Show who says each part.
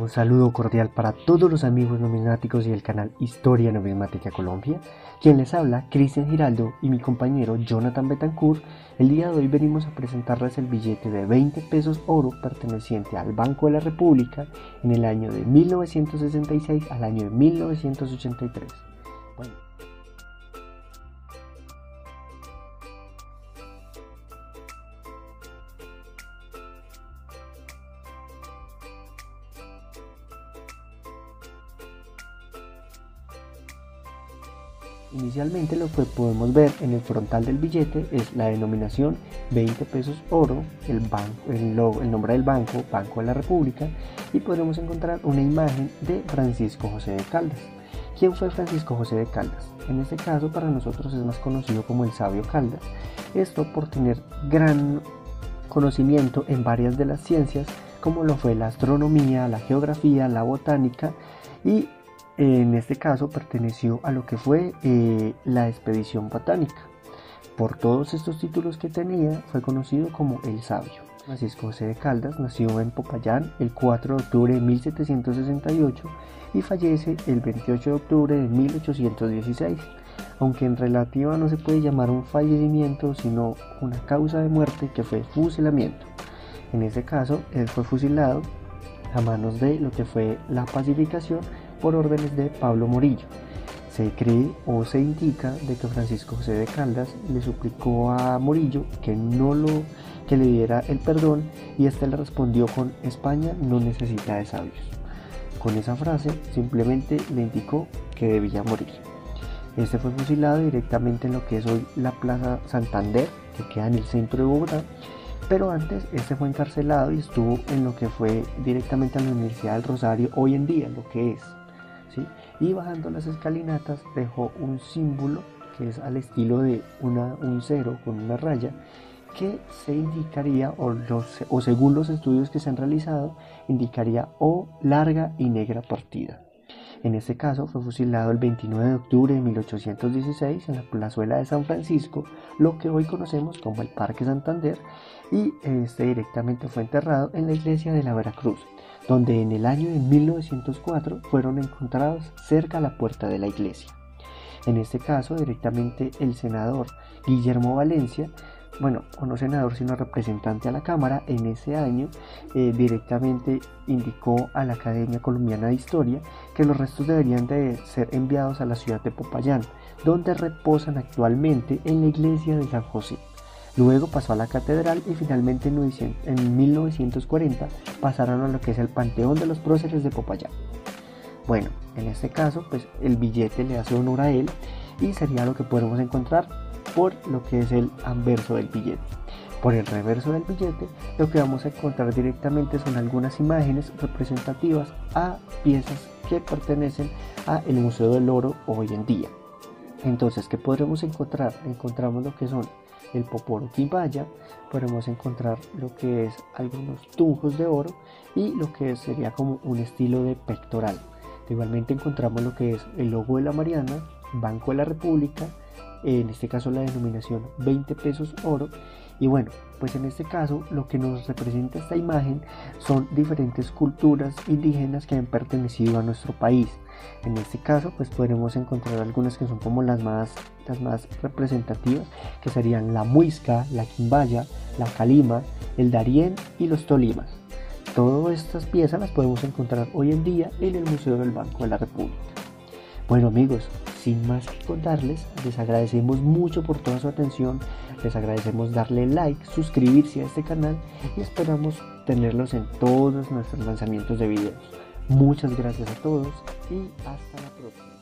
Speaker 1: Un saludo cordial para todos los amigos numismáticos y el canal Historia Numismática Colombia. Quien les habla, Cristian Giraldo y mi compañero Jonathan Betancourt. El día de hoy venimos a presentarles el billete de 20 pesos oro perteneciente al Banco de la República en el año de 1966 al año de 1983. Bueno. Inicialmente lo que podemos ver en el frontal del billete es la denominación 20 pesos oro, el, banco, el, nombre del banco, Banco de la República, y podremos encontrar una imagen de Francisco José de Caldas. ¿Quién fue Francisco José de Caldas? En este caso para nosotros es más conocido como el sabio Caldas, esto por tener gran conocimiento en varias de las ciencias como lo fue la astronomía, la geografía, la botánica y en este caso perteneció a lo que fue eh, la expedición botánica. Por todos estos títulos que tenía, fue conocido como el sabio. Francisco José de Caldas nació en Popayán el 4 de octubre de 1768 y fallece el 28 de octubre de 1816, aunque en relativa no se puede llamar un fallecimiento sino una causa de muerte que fue fusilamiento. En ese caso, él fue fusilado a manos de lo que fue la pacificación por órdenes de Pablo Morillo. Se cree o se indica de que Francisco José de Caldas le suplicó a Morillo que no lo que le diera el perdón y éste le respondió con España no necesita de sabios. Con esa frase simplemente le indicó que debía morir. Este fue fusilado directamente en lo que es hoy la Plaza Santander, que queda en el centro de Bogotá, pero antes este fue encarcelado y estuvo en lo que fue directamente a la Universidad del Rosario hoy en día, lo que es y bajando las escalinatas dejó un símbolo que es al estilo de una, un cero con una raya que se indicaría o, o según los estudios que se han realizado indicaría O larga y negra partida. En este caso fue fusilado el 29 de octubre de 1816 en la plazuela de San Francisco, lo que hoy conocemos como el Parque Santander, y este directamente fue enterrado en la iglesia de la Veracruz, donde en el año de 1904 fueron encontrados cerca a la puerta de la iglesia. En este caso, directamente el senador Guillermo Valencia bueno, o no senador, sino representante a la Cámara, en ese año eh, directamente indicó a la Academia Colombiana de Historia que los restos deberían de ser enviados a la ciudad de Popayán, donde reposan actualmente en la iglesia de San José. Luego pasó a la catedral y finalmente en 1940 pasaron a lo que es el Panteón de los Próceres de Popayán. Bueno, en este caso, pues el billete le hace honor a él y sería lo que podemos encontrar por lo que es el anverso del billete. Por el reverso del billete lo que vamos a encontrar directamente son algunas imágenes representativas a piezas que pertenecen al Museo del Oro hoy en día. Entonces, ¿qué podremos encontrar? Encontramos lo que son el poporo quimbaya, podemos encontrar lo que es algunos tunjos de oro y lo que sería como un estilo de pectoral. Igualmente encontramos lo que es el logo de la Mariana, Banco de la República, en este caso la denominación 20 pesos oro. Y bueno, pues en este caso lo que nos representa esta imagen son diferentes culturas indígenas que han pertenecido a nuestro país. En este caso, pues podremos encontrar algunas que son como las más, las más representativas, que serían la muisca, la quimbaya, la calima, el darién y los tolimas. Todas estas piezas las podemos encontrar hoy en día en el Museo del Banco de la República. Bueno amigos, sin más que contarles, les agradecemos mucho por toda su atención, les agradecemos darle like, suscribirse a este canal y esperamos tenerlos en todos nuestros lanzamientos de videos. Muchas gracias a todos y hasta la próxima.